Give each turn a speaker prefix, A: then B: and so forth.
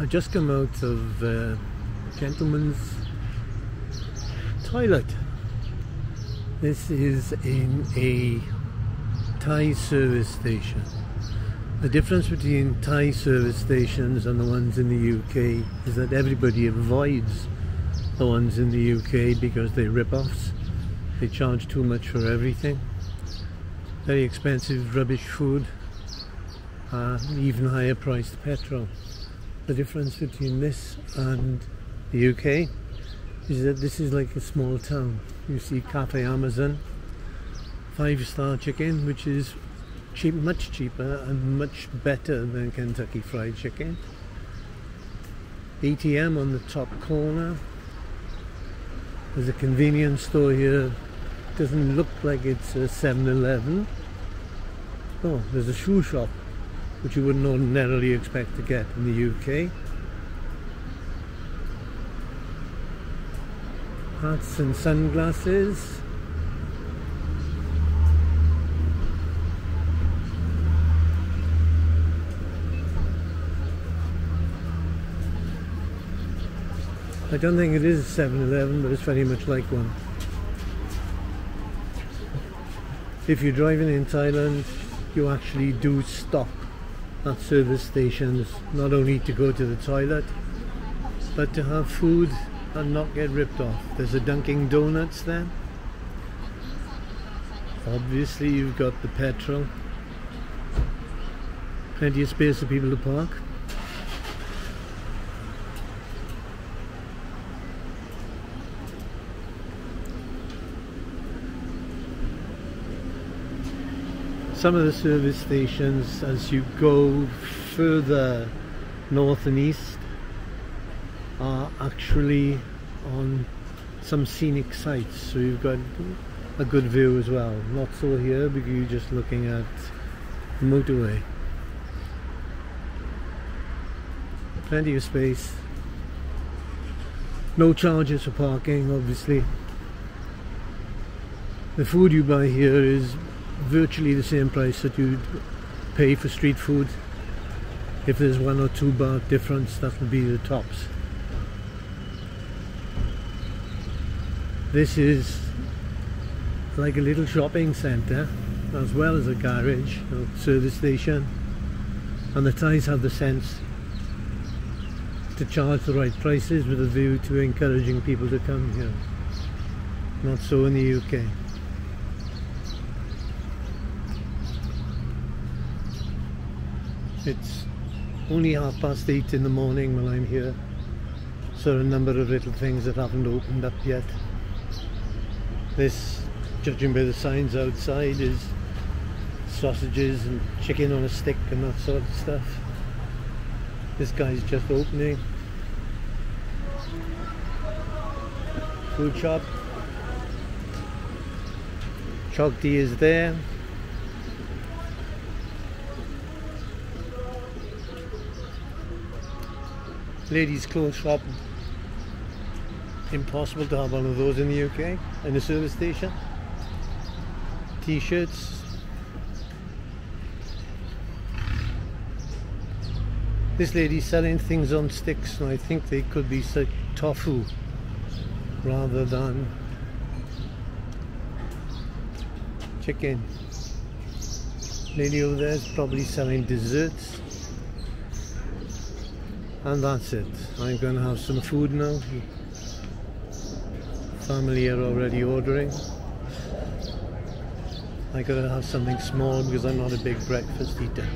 A: I just come out of uh, gentleman's toilet. This is in a Thai service station. The difference between Thai service stations and the ones in the UK is that everybody avoids the ones in the UK because they rip-offs. They charge too much for everything. Very expensive rubbish food, uh, even higher priced petrol. The difference between this and the UK is that this is like a small town. You see Cafe Amazon, five star chicken, which is cheap, much cheaper and much better than Kentucky Fried Chicken. ATM on the top corner. There's a convenience store here. Doesn't look like it's a 7-Eleven. Oh, there's a shoe shop, which you wouldn't ordinarily expect to get in the UK. Hats and sunglasses. I don't think it is a 7-Eleven, but it's very much like one. If you're driving in Thailand, you actually do stop at service stations, not only to go to the toilet, but to have food and not get ripped off. There's a Dunkin' Donuts there. Obviously you've got the petrol. Plenty of space for people to park. Some of the service stations as you go further north and east are actually on some scenic sites. So you've got a good view as well. Not so here because you're just looking at the motorway. Plenty of space. No charges for parking obviously. The food you buy here is virtually the same price that you'd pay for street food. If there's one or two baht difference, that would be the tops. This is like a little shopping centre as well as a garage or service station and the Thais have the sense to charge the right prices with a view to encouraging people to come here. Not so in the UK. It's only half past eight in the morning when I'm here. So a number of little things that haven't opened up yet. This, judging by the signs outside, is sausages and chicken on a stick and that sort of stuff. This guy's just opening. Food shop. Chog tea is there. Ladies clothes shop. Impossible to have one of those in the UK in a service station. T-shirts. This lady's selling things on sticks and I think they could be such tofu rather than chicken. Lady over there is probably selling desserts and that's it. I'm going to have some food now. Family are already ordering. I gotta have something small because I'm not a big breakfast eater